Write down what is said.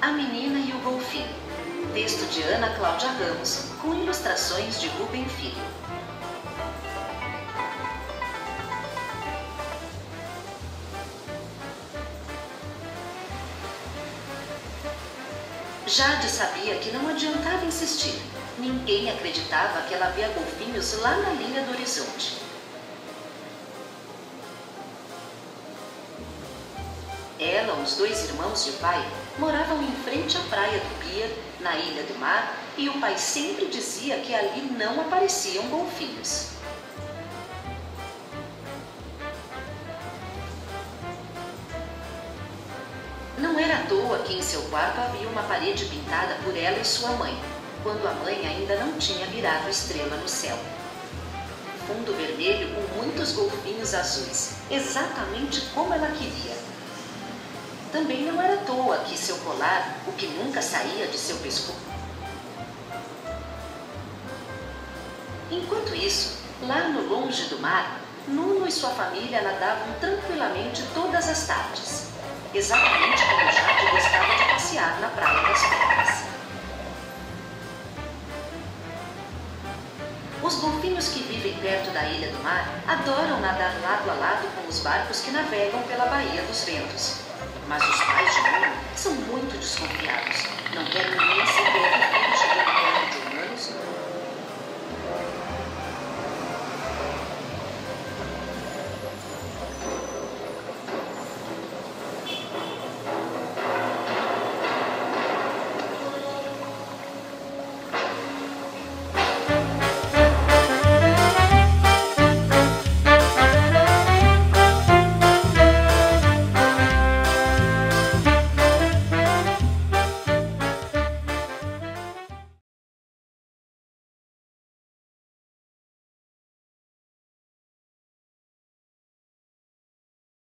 A Menina e o Golfinho. Texto de Ana Cláudia Ramos, com ilustrações de Rubem Filho. Jade sabia que não adiantava insistir. Ninguém acreditava que ela via golfinhos lá na linha do horizonte. Ela, os dois irmãos e o pai moravam em frente à praia do Pia, na Ilha do Mar, e o pai sempre dizia que ali não apareciam golfinhos. Não era à toa que em seu quarto havia uma parede pintada por ela e sua mãe, quando a mãe ainda não tinha virado estrela no céu. Fundo vermelho com muitos golfinhos azuis, exatamente como ela queria. Também não era à toa que seu colar, o que nunca saía de seu pescoço. Enquanto isso, lá no longe do mar, Nuno e sua família nadavam tranquilamente todas as tardes, exatamente como Jade gostava de passear na Praia das Pedras. Os golfinhos que vivem perto da Ilha do Mar adoram nadar lado a lado com os barcos que navegam pela Baía dos Ventos. Mas os pais de Nuno são muito desconfiados. Não querem nem sequer